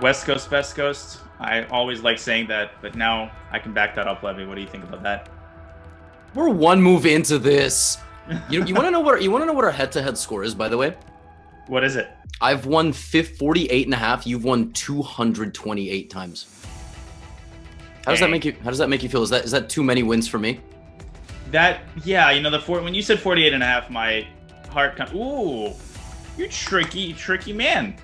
West Coast, Best Coast. I always like saying that, but now I can back that up, Levy. What do you think about that? We're one move into this. You, you want to know what you want to know what our head-to-head score is, by the way? What is it? I've won 48 and a half. You've won 228 times. How does that make you? How does that make you feel? Is that is that too many wins for me? That yeah, you know the four when you said 48 and a half, my heart Ooh. You tricky, tricky man.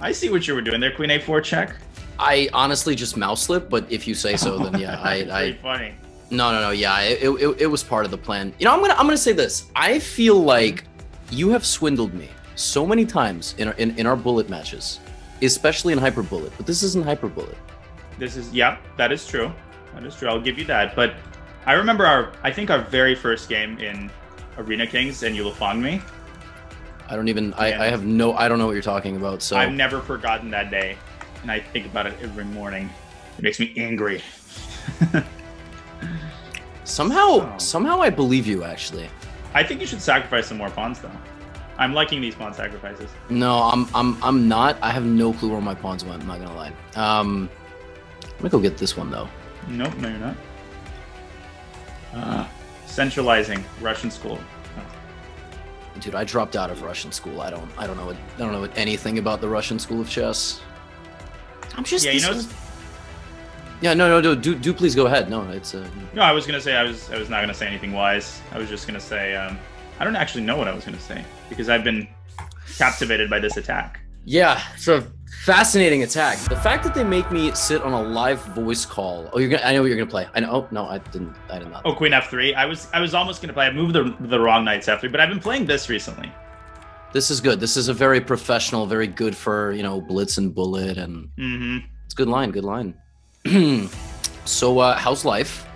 I see what you were doing there, Queen A4 check. I honestly just mouse slip, but if you say so, then yeah, I, I funny. no no no yeah, it, it, it was part of the plan. You know, I'm gonna I'm gonna say this. I feel like you have swindled me so many times in our in, in our bullet matches, especially in hyper bullet. But this isn't hyper bullet. This is yeah, that is true. That is true. I'll give you that. But I remember our I think our very first game in Arena Kings and you lafonged me. I don't even I, I have no I don't know what you're talking about. So I've never forgotten that day. And I think about it every morning. It makes me angry. somehow Oh. somehow I believe you actually. I think you should sacrifice some more pawns though. I'm liking these pawn sacrifices. No, I'm I'm I'm not. I have no clue where my pawns went. I'm not gonna lie. Um, let me go get this one though. Nope, no, you're not. Uh, centralizing Russian school. Dude, I dropped out of Russian school. I don't I don't know what I don't know anything about the Russian school of chess. I'm just Yeah, you know. is- Yeah, no, no, no. Do do please go ahead. No, it's uh, No, I was gonna say I was. I was not gonna say anything wise. I was just gonna say um, I don't actually know what I was gonna say because I've been captivated by this attack. yeah. It's a fascinating attack. The fact that they make me sit on a live voice call. Oh, you're gonna. I know what you're gonna play. I know. Oh no, I didn't. I did not. Oh, Queen F3. I was. I was almost gonna play. I moved the the wrong knights F3, but I've been playing this recently. This is good. This is a very professional, very good for you know blitz and bullet, and Mm-hmm. it's good line. Good line. so, uh, how's life?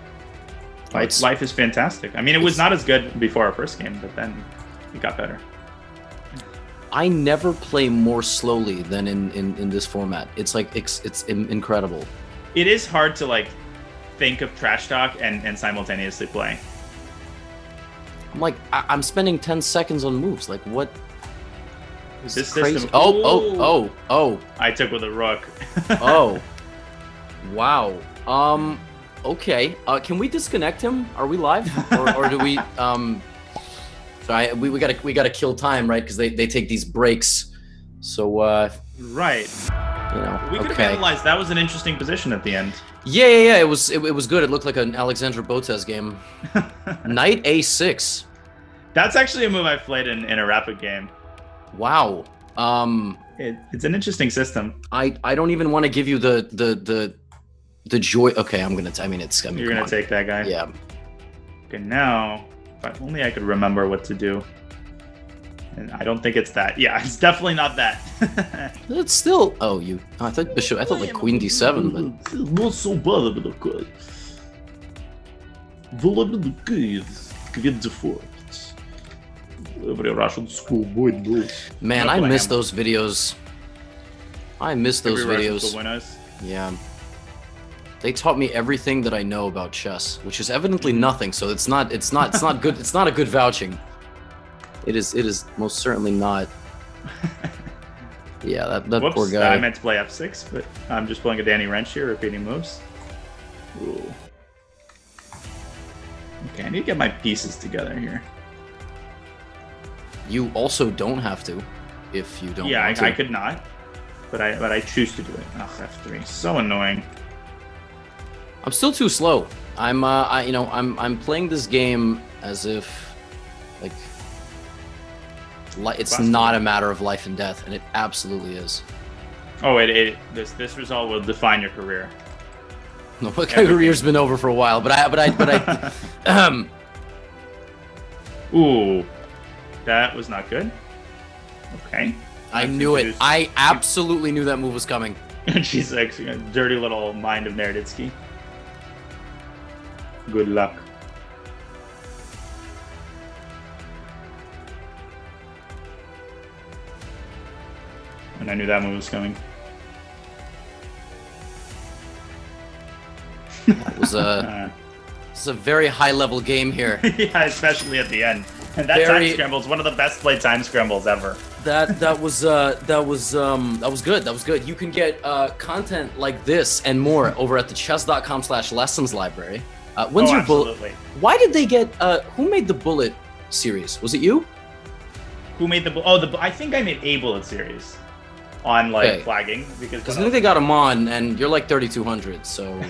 Life, life is fantastic. I mean, it was not as good before our first game, but then it got better. I never play more slowly than in in, in this format. It's like it's it's incredible. It is hard to like think of trash talk and and simultaneously play. I'm like I, I'm spending ten seconds on moves. Like what? This This crazy. system- Oh oh oh oh I took with a rook. oh! wow. Um. Okay. Uh, can we disconnect him? Are we live, or, or do we? Um. So I, we, we gotta we gotta kill time, right? Because they, they take these breaks. So uh, right. you know. We could have okay. analyzed. That was an interesting position at the end. Yeah, yeah, yeah. It was it, it was good. It looked like an Alexandra Botez game. Knight A6. That's actually a move I've played in, in a rapid game. Wow. Um, It, it's an interesting system. I I don't even want to give you the the the the joy. Okay, I'm gonna. T- I mean, it's. I mean, You're gonna on. take that guy. Yeah. Okay, now, if only I could remember what to do. And I don't think it's that. Yeah, it's definitely not that. It's still. Oh, you. oh, I thought bishop. I thought like queen d7, but Not so bad, but okay. Vladimir Kids, Queen d4. Every Russian schoolboy knows. man, Not I I miss those videos. I miss those Every videos. Yeah. They taught me everything that I know about chess, which is evidently nothing. So it's not. It's not. It's not good. It's not a good vouching. It is. It is most certainly not. Yeah, that, that Whoops, poor guy. I meant to play f6, but I'm just playing a Danny Rensch here, repeating moves. Ooh. Okay, I need to get my pieces together here. You also don't have to, if you don't. yeah, I, I could not, but I but I choose to do it. Ugh, f3, so annoying. I'm still too slow. I'm. Uh, I. You know. I'm. I'm playing this game as if, like, li- it's not a matter of life and death, and it absolutely is. Oh, it, it this this result will define your career. No, my Everything. career's been over for a while, but I. But I. But I. um. Ooh, that was not good. Okay. I Let's knew it. I absolutely knew that move was coming. She's like a dirty little mind of Naroditsky. Good luck. And I knew that move was coming. It was a. Uh, It's a very high level game here. yeah, especially at the end. And that Very- time scramble is one of the best played time scrambles ever. that that was uh that was um that was good that was good you can get uh content like this and more over at the chess.com slash lessons library uh when's oh, your bullet why did they get uh who made the bullet series? Was it you? Who made the oh the I think I made a bullet series on like Okay. flagging because because i think they got them on and you're like 3200 so.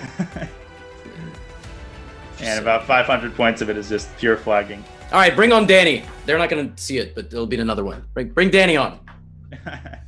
And about 500 points of it is just pure flagging. all right bring on danny. They're not gonna see it but it'll be another one. Bring bring danny on